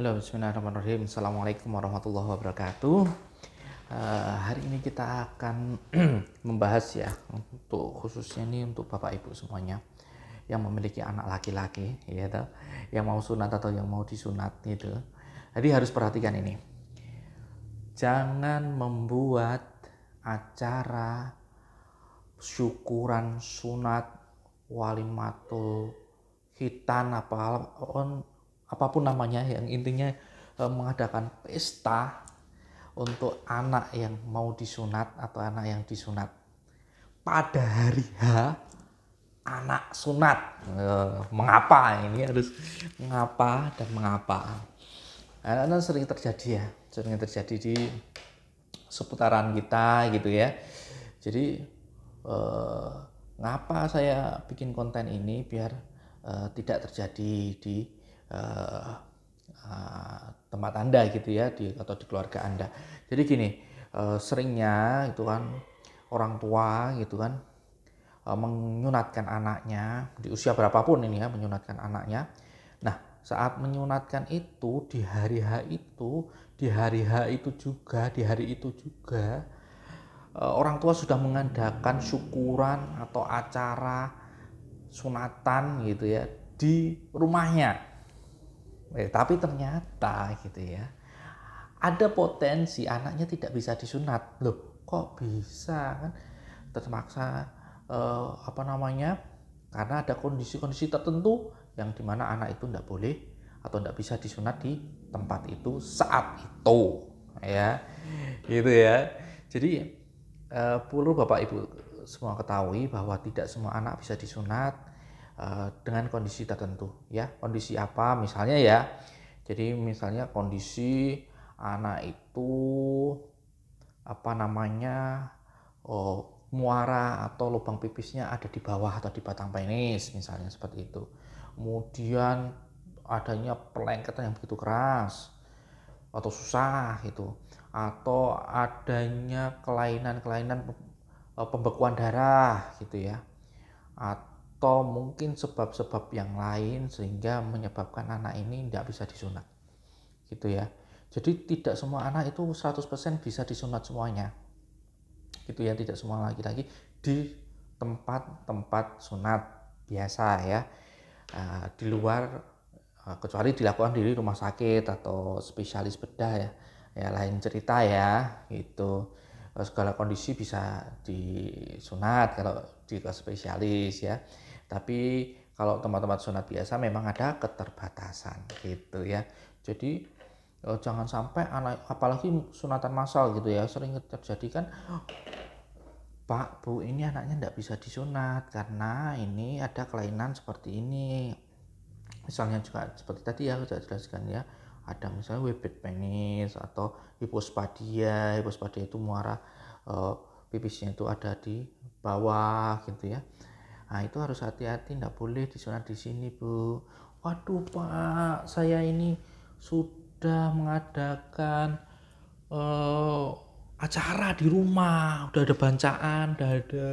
Halo, Bismillahirrahmanirrahim. Assalamualaikum warahmatullahi wabarakatuh. Uh, hari ini kita akan membahas ya untuk khususnya ini untuk bapak ibu semuanya yang memiliki anak laki-laki ya toh, yang mau sunat atau yang mau disunat itu. Jadi harus perhatikan ini. Jangan membuat acara syukuran sunat walimatul hitan apa apa pun namanya yang intinya eh, mengadakan pesta untuk anak yang mau disunat atau anak yang disunat. Pada hari H anak sunat. Eh, mengapa? Ini harus mengapa dan mengapa? Karena sering terjadi ya sering terjadi di seputaran kita gitu ya. Jadi eh, ngapa saya bikin konten ini biar eh, tidak terjadi di uh, uh, tempat anda gitu ya di atau di keluarga anda. Jadi gini uh, seringnya itu kan orang tua gitu kan menyunatkan anaknya di usia berapapun ini ya menyunatkan anaknya. Nah saat menyunatkan itu di hari H itu di hari H itu juga di hari itu juga orang tua sudah mengadakan syukuran atau acara sunatan gitu ya di rumahnya Eh, tapi ternyata gitu ya, ada potensi anaknya tidak bisa disunat. Loh, kok bisa kan? Terpaksa eh, apa namanya? Karena ada kondisi-kondisi tertentu yang di mana anak itu tidak boleh atau tidak bisa disunat di tempat itu saat itu, ya, gitu ya. Jadi eh, perlu bapak ibu semua ketahui bahwa tidak semua anak bisa disunat dengan kondisi tertentu ya. Kondisi apa? Misalnya ya jadi misalnya kondisi anak itu apa namanya oh, muara atau lubang pipisnya ada di bawah atau di batang penis misalnya seperti itu. Kemudian adanya pelengketan yang begitu keras atau susah itu atau adanya kelainan-kelainan eh, pembekuan darah gitu ya atau atau mungkin sebab-sebab yang lain sehingga menyebabkan anak ini tidak bisa disunat gitu ya. Jadi tidak semua anak itu 100% bisa disunat semuanya gitu ya. Tidak semua laki-laki di tempat-tempat sunat biasa ya. Uh, di luar uh, kecuali dilakukan di rumah sakit atau spesialis bedah ya ya lain cerita ya gitu segala kondisi bisa disunat kalau di spesialis ya. Tapi kalau tempat-tempat sunat biasa memang ada keterbatasan gitu ya. Jadi oh, jangan sampai anak apalagi sunatan massal gitu ya sering terjadi kan Pak Bu ini anaknya tidak bisa disunat karena ini ada kelainan seperti ini. Misalnya juga seperti tadi ya saya jelaskan ya ada misalnya webet penis atau hipospadia hipospadia itu muara uh, pipisnya itu ada di bawah gitu ya. Nah itu harus hati-hati, tidak boleh disunat di sini bu. Waduh pak, saya ini sudah mengadakan uh, acara di rumah, udah ada bancaan, udah ada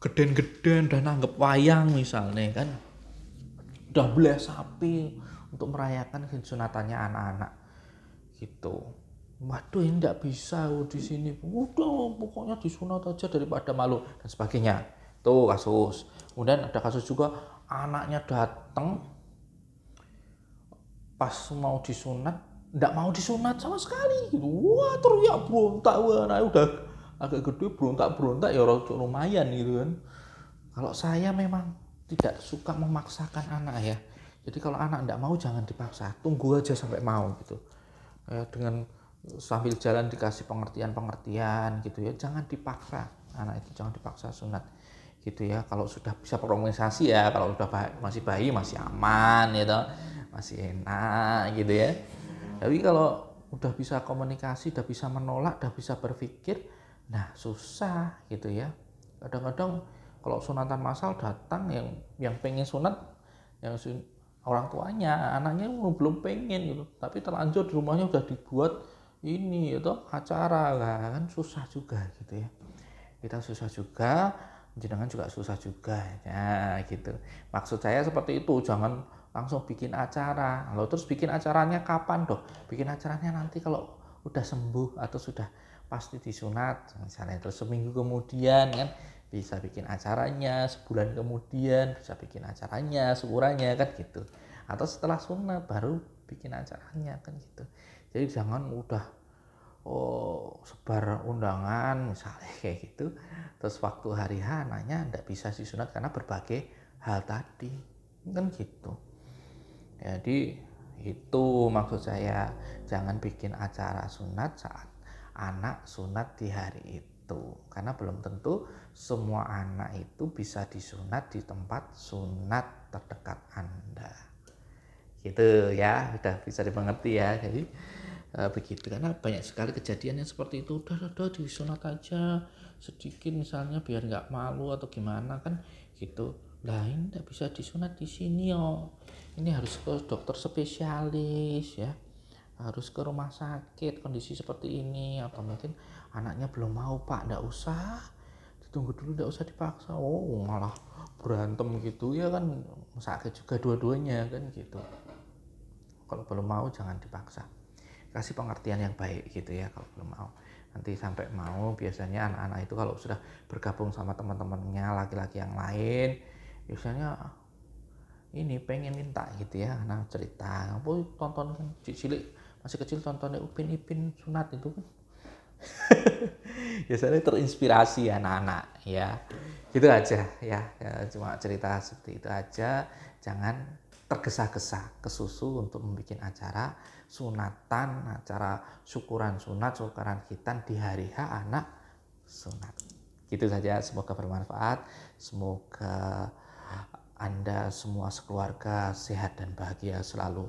geden-geden, udah nanggep wayang misalnya kan, udah beli sapi untuk merayakan kesunatannya anak-anak. Gitu. Waduh ini tidak bisa oh, di sini, udah pokoknya disunat aja daripada malu dan sebagainya. Tuh kasus. Kemudian ada kasus juga anaknya datang pas mau disunat tidak mau disunat sama sekali. Gitu wah teriak berontak. Wah nah udah agak gede berontak berontak. Ya lumayan gitu kan. Kalau saya memang tidak suka memaksakan anak ya jadi kalau anak tidak mau jangan dipaksa. Tunggu aja sampai mau gitu. Ya, dengan sambil jalan dikasih pengertian-pengertian gitu ya. Jangan dipaksa. Anak itu jangan dipaksa sunat gitu ya. Kalau sudah bisa proklamasi ya kalau sudah bayi, masih bayi masih aman gitu masih enak gitu ya. Tapi kalau udah bisa komunikasi udah bisa menolak udah bisa berpikir nah susah gitu ya. Kadang-kadang kalau sunatan masal datang yang yang pengen sunat yang orang tuanya anaknya belum pengen gitu. Tapi terlanjur di rumahnya udah dibuat ini itu acara. Kan susah juga gitu ya. Kita susah juga jenengan juga susah juga. Ya gitu. Maksud saya seperti itu jangan langsung bikin acara. Lalu terus bikin acaranya kapan dong bikin acaranya nanti kalau udah sembuh atau sudah pasti disunat misalnya terus seminggu kemudian kan bisa bikin acaranya sebulan kemudian bisa bikin acaranya syukurannya kan gitu. Atau setelah sunat baru bikin acaranya kan gitu. Jadi jangan udah oh sebar undangan misalnya kayak gitu. Terus waktu hari H nanya ndak bisa disunat karena berbagai hal tadi. Kan gitu. Jadi itu maksud saya. Jangan bikin acara sunat saat anak sunat di hari itu itu. Karena belum tentu semua anak itu bisa disunat di tempat sunat terdekat Anda. Gitu ya udah bisa dimengerti ya. Jadi e, begitu. Karena banyak sekali kejadian yang seperti itu. Udah udah disunat aja. Sedikit misalnya biar nggak malu atau gimana kan gitu. Lain tidak bisa disunat di sini oh. Ini harus ke dokter spesialis ya harus ke rumah sakit kondisi seperti ini atau mungkin anaknya belum mau pak ndak usah ditunggu dulu ndak usah dipaksa. Oh malah berantem gitu ya kan sakit juga dua-duanya kan gitu. Kalau belum mau jangan dipaksa. Kasih pengertian yang baik gitu ya kalau belum mau. Nanti sampai mau biasanya anak-anak itu kalau sudah bergabung sama teman-temannya laki-laki yang lain biasanya ini pengen minta gitu ya nah cerita. Apa tonton kan cilik masih kecil tontonnya upin ipin sunat itu. Kan biasanya terinspirasi anak-anak ya. Gitu aja ya. ya cuma cerita seperti itu aja. Jangan tergesa-gesa ke susu untuk membuat acara sunatan acara syukuran sunat syukuran hitan di hari H anak sunat. Gitu saja semoga bermanfaat. Semoga anda semua sekeluarga sehat dan bahagia selalu